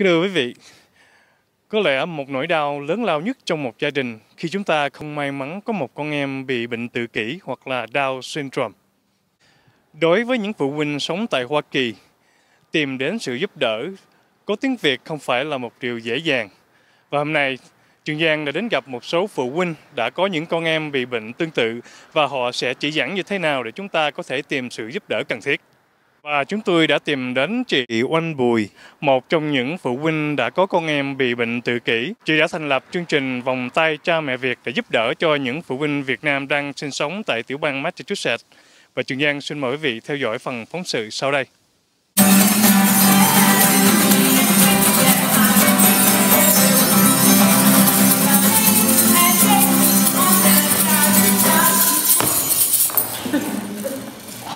Kính Thưa quý vị, có lẽ một nỗi đau lớn lao nhất trong một gia đình khi chúng ta không may mắn có một con em bị bệnh tự kỷ hoặc là Down syndrome. Đối với những phụ huynh sống tại Hoa Kỳ, tìm đến sự giúp đỡ có tiếng Việt không phải là một điều dễ dàng. Và hôm nay, Trường Giang đã đến gặp một số phụ huynh đã có những con em bị bệnh tương tự và họ sẽ chỉ dẫn như thế nào để chúng ta có thể tìm sự giúp đỡ cần thiết. Và chúng tôi đã tìm đến chị Oanh Bùi, một trong những phụ huynh đã có con em bị bệnh tự kỷ. Chị đã thành lập chương trình Vòng tay cha mẹ Việt để giúp đỡ cho những phụ huynh Việt Nam đang sinh sống tại tiểu bang Massachusetts. Và Trường Giang xin mời quý vị theo dõi phần phóng sự sau đây.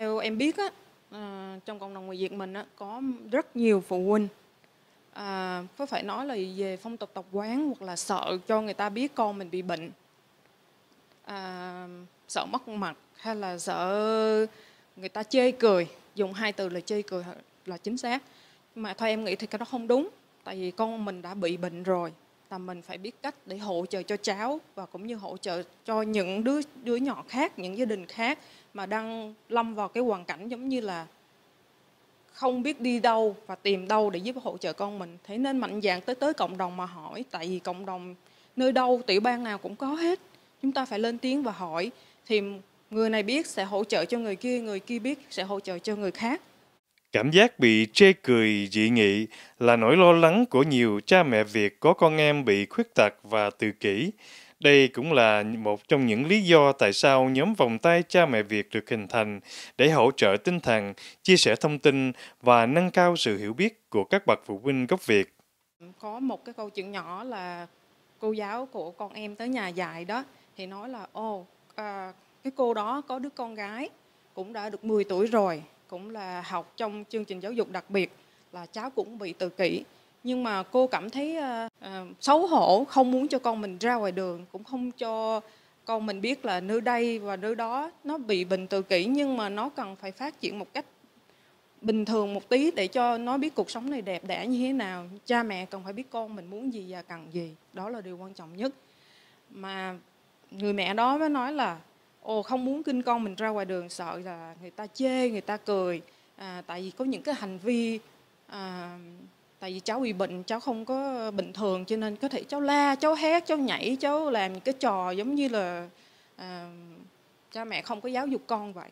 Theo em biết á, à, à, trong cộng đồng người Việt mình á, có rất nhiều phụ huynh. À, có phải nói là về phong tục tập quán hoặc là sợ cho người ta biết con mình bị bệnh? À, sợ mất mặt hay là sợ người ta chê cười? Dùng hai từ là chê cười là chính xác. Mà thôi em nghĩ thì cái đó không đúng. Tại vì con mình đã bị bệnh rồi là mình phải biết cách để hỗ trợ cho cháu và cũng như hỗ trợ cho những đứa đứa nhỏ khác những gia đình khác mà đang lâm vào cái hoàn cảnh giống như là không biết đi đâu và tìm đâu để giúp hỗ trợ con mình. Thế nên mạnh dạn tới tới cộng đồng mà hỏi, tại vì cộng đồng nơi đâu, tiểu bang nào cũng có hết. Chúng ta phải lên tiếng và hỏi, thì người này biết sẽ hỗ trợ cho người kia người kia biết sẽ hỗ trợ cho người khác. Cảm giác bị chê cười dị nghị là nỗi lo lắng của nhiều cha mẹ Việt có con em bị khuyết tật và tự kỷ. Đây cũng là một trong những lý do tại sao nhóm vòng tay cha mẹ Việt được hình thành để hỗ trợ tinh thần, chia sẻ thông tin và nâng cao sự hiểu biết của các bậc phụ huynh gốc Việt. có một cái câu chuyện nhỏ là cô giáo của con em tới nhà dạy đó thì nói là ô à, cái cô đó có đứa con gái cũng đã được 10 tuổi rồi cũng là học trong chương trình giáo dục đặc biệt là cháu cũng bị tự kỷ nhưng mà cô cảm thấy uh, xấu hổ không muốn cho con mình ra ngoài đường cũng không cho con mình biết là nơi đây và nơi đó nó bị bệnh tự kỷ nhưng mà nó cần phải phát triển một cách bình thường một tí để cho nó biết cuộc sống này đẹp đẽ như thế nào. Cha mẹ cần phải biết con mình muốn gì và cần gì. Đó là điều quan trọng nhất. Mà người mẹ đó mới nói là ồ không muốn kinh con mình ra ngoài đường sợ là người ta chê người ta cười. À, tại vì có những cái hành vi à, tại vì cháu bị bệnh cháu không có bình thường cho nên có thể cháu la cháu hét cháu nhảy cháu làm những cái trò giống như là à, cha mẹ không có giáo dục con vậy.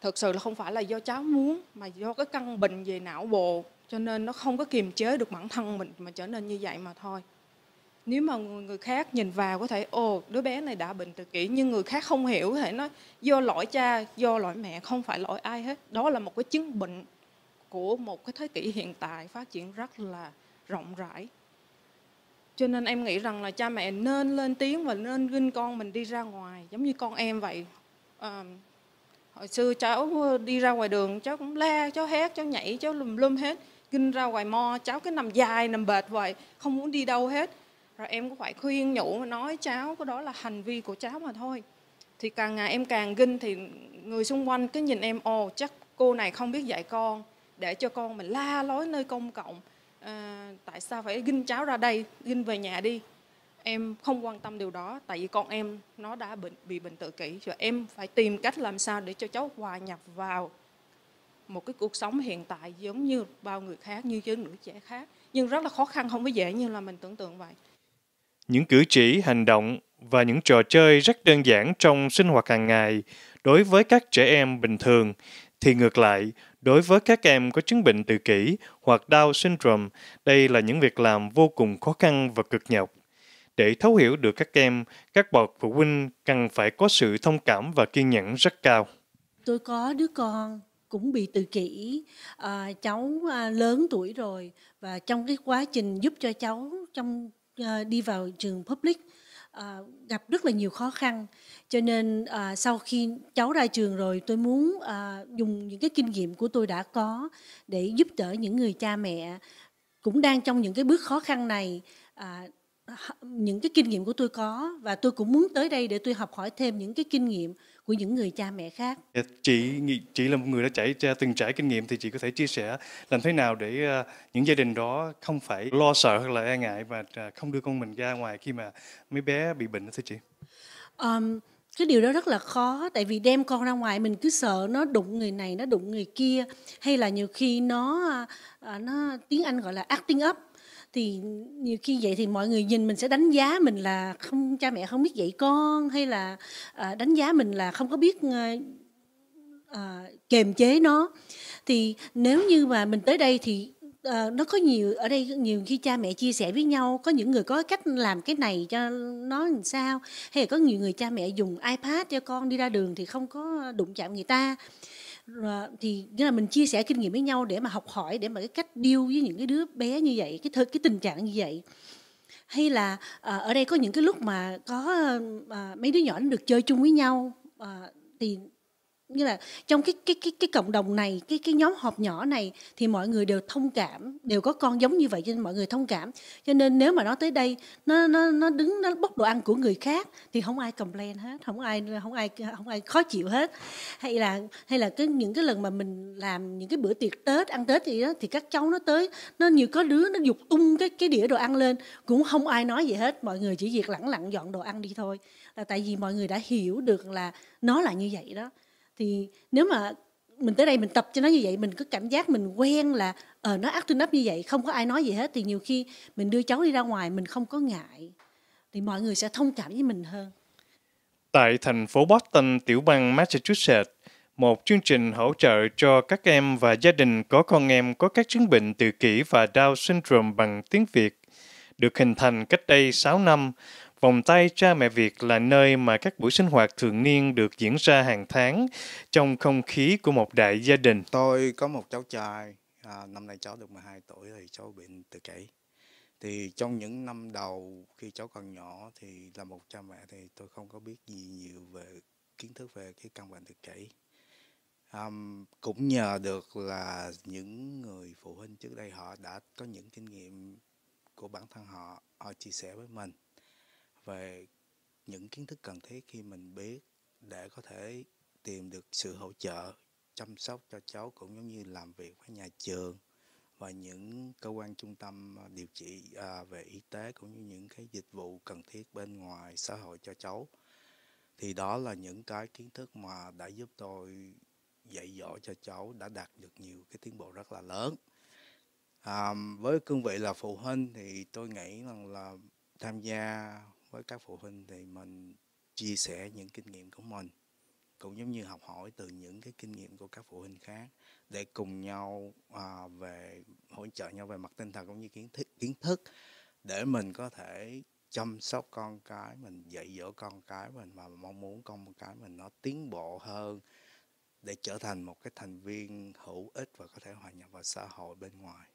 Thực sự là không phải là do cháu muốn mà do cái căn bệnh về não bộ cho nên nó không có kiềm chế được bản thân mình mà trở nên như vậy mà thôi. Nếu mà người người khác nhìn vào có thể ồ đứa bé này đã bệnh tự kỷ nhưng người khác không hiểu có thể nói do lỗi cha do lỗi mẹ không phải lỗi ai hết. Đó là một cái chứng bệnh của một cái thế kỷ hiện tại phát triển rất là rộng rãi. Cho nên em nghĩ rằng là cha mẹ nên lên tiếng và nên ginh con mình đi ra ngoài giống như con em vậy. À, hồi xưa cháu đi ra ngoài đường cháu cũng la cháu hét cháu nhảy cháu lùm lum hết. Ginh ra ngoài mo cháu cứ nằm dài nằm bệt vậy không muốn đi đâu hết. Rồi em cũng phải khuyên nhủ mà nói cháu cái đó là hành vi của cháu mà thôi. Thì càng ngày em càng ginh thì người xung quanh cứ nhìn em ồ chắc cô này không biết dạy con để cho con mình la lối nơi công cộng. À, tại sao phải ginh cháu ra đây ginh về nhà đi? Em không quan tâm điều đó tại vì con em nó đã bệnh bị bệnh tự kỷ rồi. Em phải tìm cách làm sao để cho cháu hòa nhập vào một cái cuộc sống hiện tại giống như bao người khác như những đứa trẻ khác. Nhưng rất là khó khăn không có dễ như là mình tưởng tượng vậy. Những cử chỉ, hành động và những trò chơi rất đơn giản trong sinh hoạt hàng ngày đối với các trẻ em bình thường thì ngược lại, đối với các em có chứng bệnh tự kỷ hoặc Down syndrome, đây là những việc làm vô cùng khó khăn và cực nhọc. Để thấu hiểu được các em, các bậc phụ huynh cần phải có sự thông cảm và kiên nhẫn rất cao. tôi có đứa con cũng bị tự kỷ à, cháu à, lớn tuổi rồi và trong cái quá trình giúp cho cháu trong à, đi vào trường public à, gặp rất là nhiều khó khăn. Cho nên à, sau khi cháu ra trường rồi tôi muốn à, dùng những cái kinh nghiệm của tôi đã có để giúp đỡ những người cha mẹ cũng đang trong những cái bước khó khăn này. À, những cái kinh nghiệm của tôi có và tôi cũng muốn tới đây để tôi học hỏi thêm những cái kinh nghiệm của những người cha mẹ khác. Chị chị là một người đã trải ra từng trải kinh nghiệm thì chị có thể chia sẻ làm thế nào để uh, những gia đình đó không phải lo sợ hoặc là e ngại và uh, không đưa con mình ra ngoài khi mà mấy bé bị bệnh thưa chị? Um, cái điều đó rất là khó tại vì đem con ra ngoài mình cứ sợ nó đụng người này nó đụng người kia hay là nhiều khi nó à, nó tiếng anh gọi là acting up thì nhiều khi vậy thì mọi người nhìn mình sẽ đánh giá mình là không cha mẹ không biết dạy con hay là à, đánh giá mình là không có biết à, à, kềm chế nó. Thì nếu như mà mình tới đây thì à, nó có nhiều ở đây nhiều khi cha mẹ chia sẻ với nhau có những người có cách làm cái này cho nó làm sao hay là có nhiều người cha mẹ dùng ipad cho con đi ra đường thì không có đụng chạm người ta rồi, thì nghĩa là mình chia sẻ kinh nghiệm với nhau để mà học hỏi để mà cái cách điêu với những cái đứa bé như vậy cái cái tình trạng như vậy. Hay là à, ở đây có những cái lúc mà có à, mấy đứa nhỏ nó được chơi chung với nhau à, thì như là trong cái cái cái cái cộng đồng này, cái cái nhóm họp nhỏ này thì mọi người đều thông cảm, đều có con giống như vậy cho nên mọi người thông cảm. Cho nên nếu mà nó tới đây, nó nó nó đứng, nó bốc đồ ăn của người khác thì không ai complain hết, không ai không ai không ai khó chịu hết. Hay là hay là cái, những cái lần mà mình làm những cái bữa tiệc tết, ăn tết thì đó thì các cháu nó tới, nó nhiều có đứa nó dục tung cái cái đĩa đồ ăn lên, cũng không ai nói gì hết. Mọi người chỉ việc lẳng lặng dọn đồ ăn đi thôi. Là tại vì mọi người đã hiểu được là nó là như vậy đó thì nếu mà mình tới đây mình tập cho nó như vậy, mình cứ cảm giác mình quen là ờ nó ác up như vậy, không có ai nói gì hết, thì nhiều khi mình đưa cháu đi ra ngoài mình không có ngại. Thì mọi người sẽ thông cảm với mình hơn. Tại thành phố Boston, tiểu bang Massachusetts, một chương trình hỗ trợ cho các em và gia đình có con em có các chứng bệnh tự kỷ và Down syndrome bằng tiếng Việt, được hình thành cách đây 6 năm. Vòng tay cha mẹ Việt là nơi mà các buổi sinh hoạt thường niên được diễn ra hàng tháng trong không khí của một đại gia đình. Tôi có một cháu trai, à, năm nay cháu được 12 tuổi thì cháu bệnh tự kỷ. Thì trong những năm đầu khi cháu còn nhỏ thì là một cha mẹ thì tôi không có biết gì nhiều về kiến thức về cái căn bệnh tự kỷ. Um, cũng nhờ được là những người phụ huynh trước đây họ đã có những kinh nghiệm của bản thân họ họ chia sẻ với mình về những kiến thức cần thiết khi mình biết để có thể tìm được sự hỗ trợ chăm sóc cho cháu cũng giống như làm việc với nhà trường và những cơ quan trung tâm à, điều trị à, về y tế cũng như những cái dịch vụ cần thiết bên ngoài xã hội cho cháu. Thì đó là những cái kiến thức mà đã giúp tôi dạy dỗ cho cháu đã đạt được nhiều cái tiến bộ rất là lớn. À, với cương vị là phụ huynh thì tôi nghĩ rằng là tham gia với các phụ huynh thì mình chia sẻ những kinh nghiệm của mình cũng giống như học hỏi từ những cái kinh nghiệm của các phụ huynh khác để cùng nhau à, về hỗ trợ nhau về mặt tinh thần cũng như kiến thức kiến thức để mình có thể chăm sóc con cái mình dạy dỗ con cái mình mà mong muốn con cái mình nó tiến bộ hơn để trở thành một cái thành viên hữu ích và có thể hòa nhập vào xã hội bên ngoài.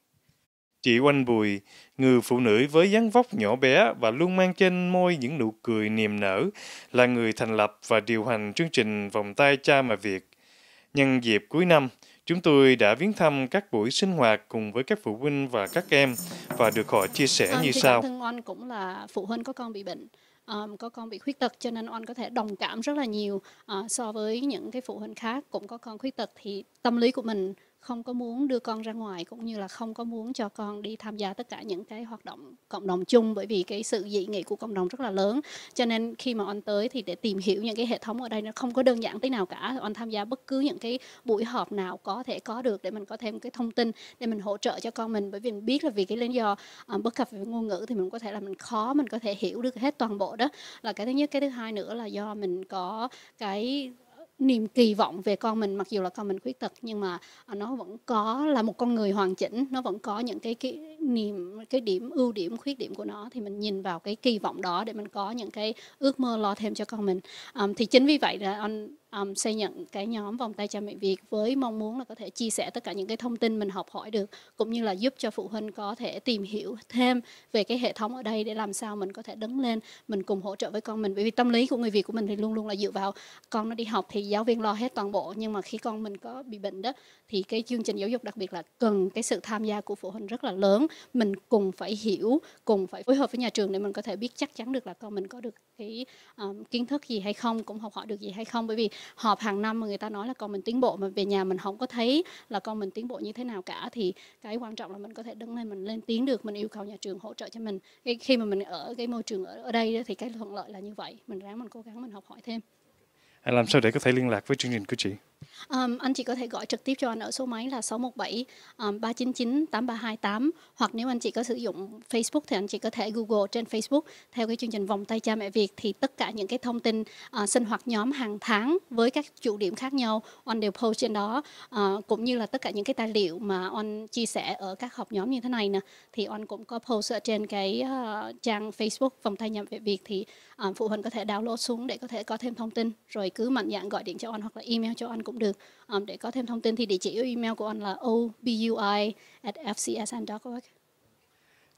Chị Oanh Bùi, người phụ nữ với dáng vóc nhỏ bé và luôn mang trên môi những nụ cười niềm nở, là người thành lập và điều hành chương trình Vòng tay cha mẹ Việt. Nhân dịp cuối năm, chúng tôi đã viếng thăm các buổi sinh hoạt cùng với các phụ huynh và các em và được họ chia sẻ à, như sau. Thân Oanh cũng là phụ huynh có con bị bệnh. Um, có con bị khuyết tật cho nên oanh có thể đồng cảm rất là nhiều uh, so với những cái phụ huynh khác cũng có con khuyết tật thì tâm lý của mình không có muốn đưa con ra ngoài cũng như là không có muốn cho con đi tham gia tất cả những cái hoạt động cộng đồng chung bởi vì cái sự dị nghị của cộng đồng rất là lớn. Cho nên khi mà on tới thì để tìm hiểu những cái hệ thống ở đây nó không có đơn giản tí nào cả. On tham gia bất cứ những cái buổi họp nào có thể có được để mình có thêm cái thông tin để mình hỗ trợ cho con mình. Bởi vì mình biết là vì cái lý do uh, bất cập về ngôn ngữ thì mình có thể là mình khó mình có thể hiểu được hết toàn bộ đó. Là cái thứ nhất. Cái thứ hai nữa là do mình có cái niềm kỳ vọng về con mình mặc dù là con mình khuyết tật nhưng mà à, nó vẫn có là một con người hoàn chỉnh nó vẫn có những cái cái niềm cái điểm ưu điểm khuyết điểm của nó thì mình nhìn vào cái kỳ vọng đó để mình có những cái ước mơ lo thêm cho con mình. Um, thì chính vì vậy là anh um, xây dựng cái nhóm vòng tay cha mẹ Việt với mong muốn là có thể chia sẻ tất cả những cái thông tin mình học hỏi được cũng như là giúp cho phụ huynh có thể tìm hiểu thêm về cái hệ thống ở đây để làm sao mình có thể đứng lên mình cùng hỗ trợ với con mình. Bởi vì tâm lý của người Việt của mình thì luôn luôn là dựa vào con nó đi học thì giáo viên lo hết toàn bộ. Nhưng mà khi con mình có bị bệnh đó thì cái chương trình giáo dục đặc biệt là cần cái sự tham gia của phụ huynh rất là lớn. Mình cùng phải hiểu cùng phải phối hợp với nhà trường để mình có thể biết chắc chắn được là con mình có được cái um, kiến thức gì hay không cũng học hỏi được gì hay không. Bởi vì họp hàng năm mà người ta nói là con mình tiến bộ mà về nhà mình không có thấy là con mình tiến bộ như thế nào cả thì cái quan trọng là mình có thể đứng lên mình lên tiếng được mình yêu cầu nhà trường hỗ trợ cho mình. Khi mà mình ở cái môi trường ở, ở đây thì cái thuận lợi là như vậy. Mình ráng mình cố gắng mình học hỏi thêm. Làm sao để có thể liên lạc với chương trình của chị? Um, anh chị có thể gọi trực tiếp cho anh ở số máy là 617 um, 399 8328 hoặc nếu anh chị có sử dụng Facebook thì anh chị có thể Google trên Facebook theo cái chương trình vòng tay cha mẹ Việt thì tất cả những cái thông tin uh, sinh hoạt nhóm hàng tháng với các chủ điểm khác nhau anh đều post trên đó. Uh, cũng như là tất cả những cái tài liệu mà anh chia sẻ ở các họp nhóm như thế này nè thì anh cũng có post ở trên cái uh, trang Facebook vòng tay cha mẹ Việt thì uh, phụ huynh có thể download xuống để có thể có thêm thông tin rồi cứ mạnh dạn gọi điện cho anh hoặc là email cho anh cũng được um, để có thêm thông tin thì địa chỉ email của anh là obui at fcsn.org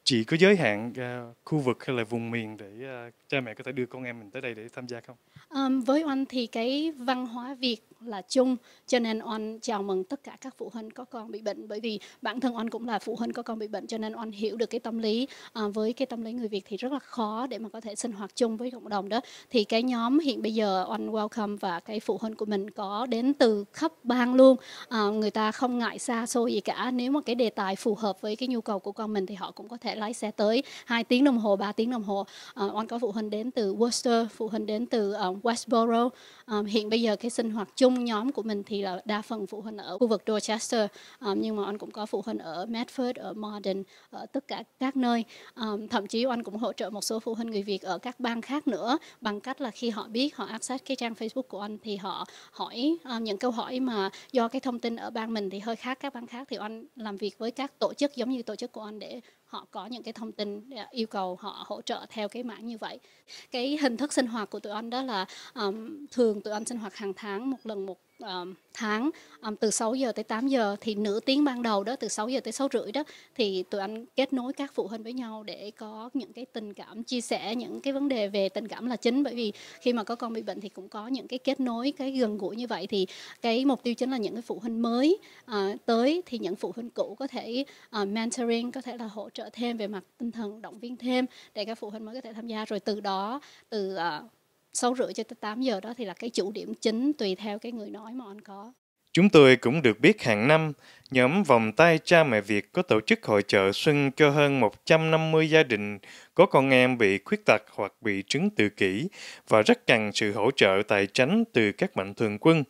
chị có giới hạn uh, khu vực hay là vùng miền để uh, cha mẹ có thể đưa con em mình tới đây để tham gia không? Um, với anh thì cái văn hóa Việt là chung. Cho nên on chào mừng tất cả các phụ huynh có con bị bệnh. Bởi vì bản thân on cũng là phụ huynh có con bị bệnh cho nên on hiểu được cái tâm lý à, với cái tâm lý người Việt thì rất là khó để mà có thể sinh hoạt chung với cộng đồng đó. Thì cái nhóm hiện bây giờ on welcome và cái phụ huynh của mình có đến từ khắp bang luôn. À, người ta không ngại xa xôi gì cả. Nếu mà cái đề tài phù hợp với cái nhu cầu của con mình thì họ cũng có thể lái xe tới 2 tiếng đồng hồ 3 tiếng đồng hồ. À, on có phụ huynh đến từ Worcester phụ huynh đến từ uh, Westboro. À, hiện bây giờ cái sinh hoạt chung chung nhóm của mình thì là đa phần phụ huynh ở khu vực Dorchester um, nhưng mà anh cũng có phụ huynh ở Medford, ở Morden, ở tất cả các nơi. Um, thậm chí anh cũng hỗ trợ một số phụ huynh người Việt ở các bang khác nữa bằng cách là khi họ biết họ access cái trang Facebook của anh thì họ hỏi um, những câu hỏi mà do cái thông tin ở bang mình thì hơi khác các bang khác thì anh làm việc với các tổ chức giống như tổ chức của anh để họ có những cái thông tin yêu cầu họ hỗ trợ theo cái mảng như vậy. Cái hình thức sinh hoạt của tụi anh đó là um, thường tụi anh sinh hoạt hàng tháng một lần một um, tháng um, từ 6 giờ tới 8 giờ. Thì nửa tiếng ban đầu đó từ 6 giờ tới 6 rưỡi đó thì tụi anh kết nối các phụ huynh với nhau để có những cái tình cảm chia sẻ những cái vấn đề về tình cảm là chính. Bởi vì khi mà có con bị bệnh thì cũng có những cái kết nối cái gần gũi như vậy. Thì cái mục tiêu chính là những cái phụ huynh mới uh, tới. Thì những phụ huynh cũ có thể uh, mentoring có thể là hỗ trợ thêm về mặt tinh thần động viên thêm để các phụ huynh mới có thể tham gia. Rồi từ đó từ uh, 6 rưỡi cho tới 8 giờ đó thì là cái chủ điểm chính tùy theo cái người nói mà anh có. Chúng tôi cũng được biết hàng năm, nhóm Vòng tay cha mẹ Việt có tổ chức hội chợ xuân cho hơn 150 gia đình có con em bị khuyết tật hoặc bị chứng tự kỷ và rất cần sự hỗ trợ tài chính từ các mạnh thường quân.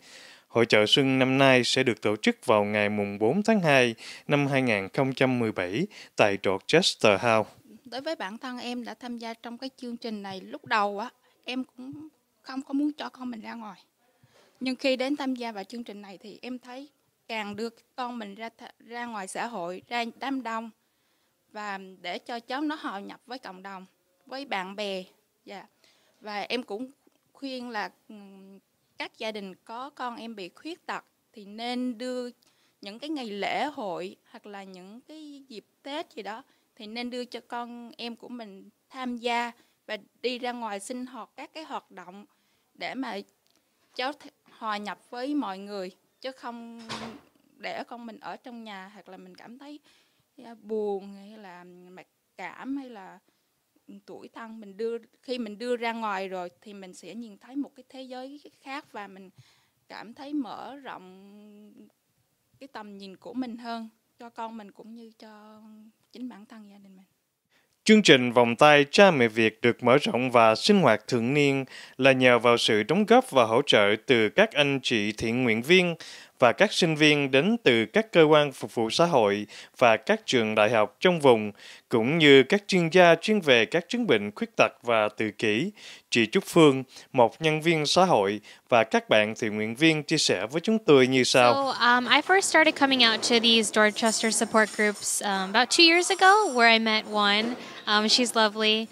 Hội chợ xuân năm nay sẽ được tổ chức vào ngày mùng 4 tháng 2 năm 2017 tại Dorchester House. Đối với bản thân em đã tham gia trong cái chương trình này lúc đầu á, em cũng không có muốn cho con mình ra ngoài nhưng khi đến tham gia vào chương trình này thì em thấy càng đưa con mình ra ra ngoài xã hội, ra đám đông và để cho cháu nó hòa nhập với cộng đồng, với bạn bè. Dạ. và em cũng khuyên là các gia đình có con em bị khuyết tật thì nên đưa những cái ngày lễ hội hoặc là những cái dịp tết gì đó thì nên đưa cho con em của mình tham gia và đi ra ngoài sinh hoạt các cái hoạt động để mà cháu hòa nhập với mọi người, chứ không để con mình ở trong nhà, hoặc là mình cảm thấy à, buồn hay là mặc cảm hay là tuổi thân mình đưa, khi mình đưa ra ngoài rồi thì mình sẽ nhìn thấy một cái thế giới khác và mình cảm thấy mở rộng cái tầm nhìn của mình hơn cho con mình cũng như cho chính bản thân gia đình mình. Chương trình Vòng tay cha mẹ Việt được mở rộng và sinh hoạt thường niên là nhờ vào sự đóng góp và hỗ trợ từ các anh chị thiện nguyện viên và các sinh viên đến từ các cơ quan phục vụ xã hội và các trường đại học trong vùng, cũng như các chuyên gia chuyên về các chứng bệnh khuyết tật và tự kỷ. Chị Trúc Phương, một nhân viên xã hội và các bạn thiện nguyện viên chia sẻ với chúng tôi như sau. So, um, I first started coming out to these Dorchester support groups um, about two years ago, where I met one. Um, she's lovely.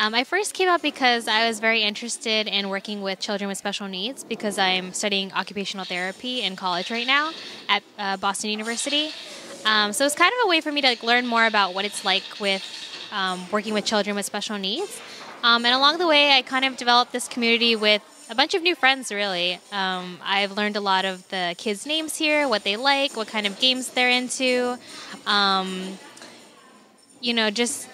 Um, I first came out because I was very interested in working with children with special needs because I'm studying occupational therapy in college right now at uh, Boston University. Um, so it's kind of a way for me to like, learn more about what it's like with um, working with children with special needs. Um, and along the way, I kind of developed this community with a bunch of new friends, really. Um, I've learned a lot of the kids' names here, what they like, what kind of games they're into. Um, you know, just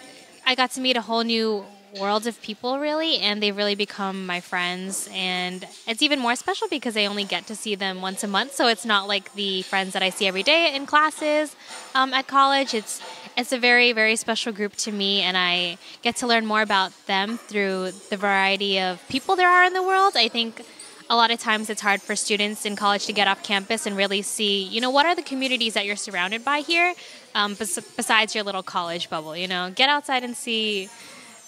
I got to meet a whole new world of people, really, and they've really become my friends. And it's even more special because I only get to see them once a month, so it's not like the friends that I see every day in classes um, at college. It's it's a very very special group to me, and I get to learn more about them through the variety of people there are in the world. I think a lot of times it's hard for students in college to get off campus and really see, you know, what are the communities that you're surrounded by here, um, bes- besides your little college bubble. You know, get outside and see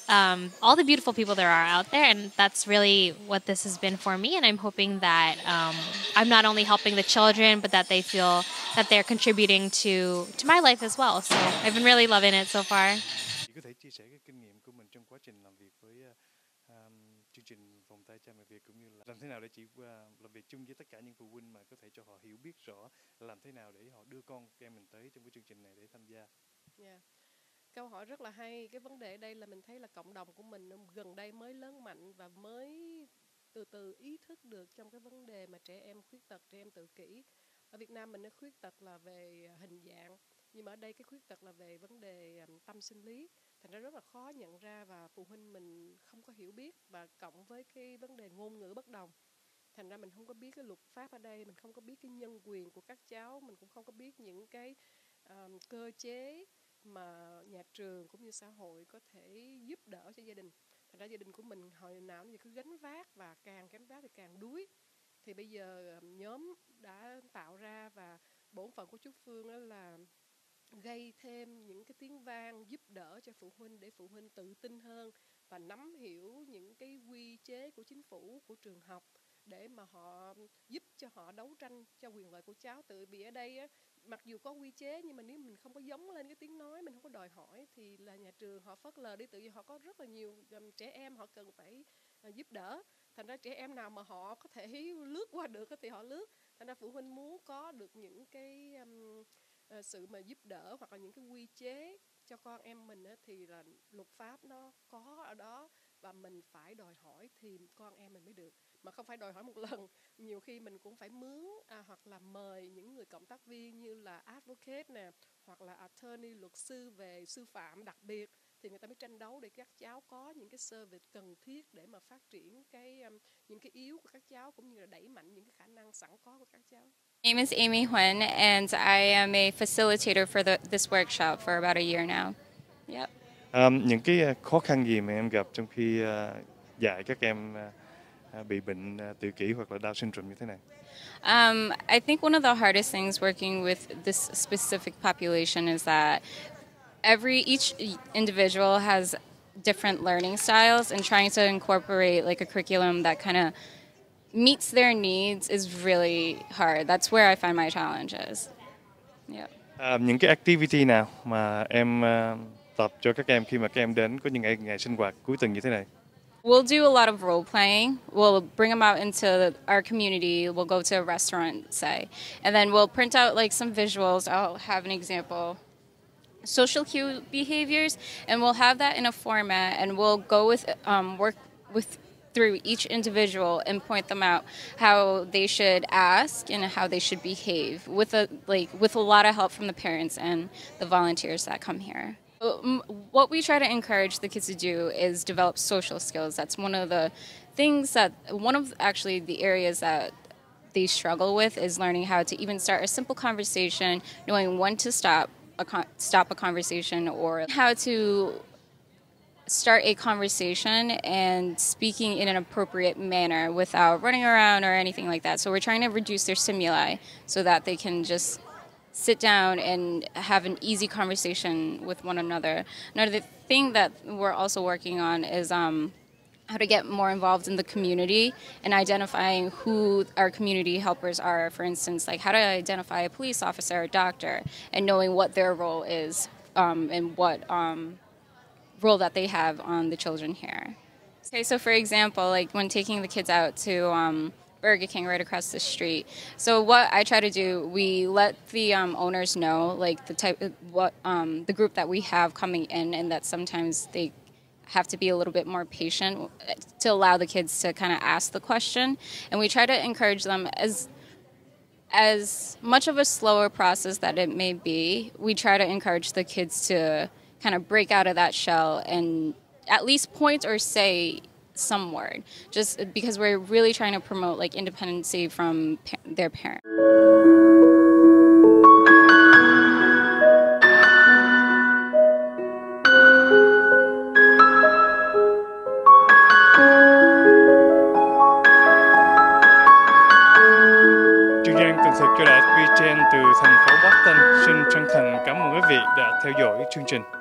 um, all the beautiful people there are out there, and that's really what this has been for me. And I'm hoping that um, I'm not only helping the children, but that they feel that they're contributing to to my life as well. So I've been really loving it so far. Chị có thể chia sẻ cái kinh nghiệm của mình trong quá trình làm việc với um, chương trình vòng tay cha mẹ Việt cũng như là làm thế nào để chị uh, làm việc chung với tất cả những phụ huynh mà có thể cho họ hiểu biết rõ làm thế nào để họ đưa con em mình tới trong cái chương trình này để tham gia. Yeah. Câu hỏi rất là hay. Cái vấn đề ở đây là mình thấy là cộng đồng của mình gần đây mới lớn mạnh và mới từ từ ý thức được trong cái vấn đề mà trẻ em khuyết tật, trẻ em tự kỷ. Ở Việt Nam mình nó khuyết tật là về hình dạng, nhưng mà ở đây cái khuyết tật là về vấn đề tâm sinh lý. Thành ra rất là khó nhận ra và phụ huynh mình không có hiểu biết và cộng với cái vấn đề ngôn ngữ bất đồng thành ra mình không có biết cái luật pháp ở đây mình không có biết cái nhân quyền của các cháu mình cũng không có biết những cái um, cơ chế mà nhà trường cũng như xã hội có thể giúp đỡ cho gia đình. Thành ra gia đình của mình hồi nào cũng cứ gánh vác và càng gánh vác thì càng đuối. Thì bây giờ nhóm đã tạo ra và bổn phận của Trúc Phương đó là gây thêm những cái tiếng vang giúp đỡ cho phụ huynh để phụ huynh tự tin hơn và nắm hiểu những cái quy chế của chính phủ của trường học để mà họ giúp cho họ đấu tranh cho quyền lợi của cháu. Tự vì ở đây á, mặc dù có quy chế nhưng mà nếu mình không có giống lên cái tiếng nói mình không có đòi hỏi thì là nhà trường họ phớt lờ đi tự vì họ có rất là nhiều trẻ em họ cần phải ờ, giúp đỡ. Thành ra trẻ em nào mà họ có thể lướt qua được thì họ lướt. Thành ra phụ huynh muốn có được những cái um, sự mà giúp đỡ hoặc là những cái quy chế cho con em mình thì là luật pháp nó có ở đó và mình phải đòi hỏi thì con em mình mới được mà không phải đòi hỏi một lần nhiều khi mình cũng phải mướn à, hoặc là mời những người cộng tác viên như là advocate nè hoặc là attorney luật sư về sư phạm đặc biệt thì người ta mới tranh đấu để các cháu có những cái service cần thiết để mà phát triển cái um, những cái yếu của các cháu cũng như là đẩy mạnh những cái khả năng sẵn có của các cháu. My name is Amy Huyen, and I am a facilitator for the, this workshop for about a year now. Yep. Um, những cái khó khăn gì mà em gặp trong khi uh, dạy các em uh, bị bệnh uh, tự kỷ hoặc là Down syndrome như thế này? Um, I think one of the hardest things working with this specific population is that every each individual has different learning styles, and trying to incorporate like a curriculum that kind of meets their needs is really hard. That's where I find my challenges. Yep. Uh, những cái activity nào mà em uh, tập cho các em khi mà các em đến có những ngày, ngày sinh hoạt cuối tuần như thế này? We'll do a lot of role playing. We'll bring them out into our community. We'll go to a restaurant, say, and then we'll print out like some visuals. I'll have an example. Social cue behaviors, and we'll have that in a format, and we'll go with um, work with through each individual and point them out how they should ask and how they should behave with a like with a lot of help from the parents and the volunteers that come here. Um, what we try to encourage the kids to do is develop social skills. That's one of the things that, one of actually the areas that they struggle with is learning how to even start a simple conversation, knowing when to stop a con- stop a conversation, or how to start a conversation and speaking in an appropriate manner without running around or anything like that. So we're trying to reduce their stimuli so that they can just sit down and have an easy conversation with one another. Another thing that we're also working on is um, how to get more involved in the community and identifying who our community helpers are. For instance, like how to identify a police officer or doctor and knowing what their role is um, and what um, role that they have on the children here. Okay, so for example, like when taking the kids out to um, Burger King right across the street. So what I try to do, we let the um, owners know like the type, what um, the group that we have coming in, and that sometimes they have to be a little bit more patient to allow the kids to kind of ask the question, and we try to encourage them as as much of a slower process that it may be. We try to encourage the kids to kind of break out of that shell and at least point or say some word just because we're really trying to promote like independency from pa- their parents từ thành phố Boston xin chân thành cảm ơn quý vị đã theo dõi chương trình.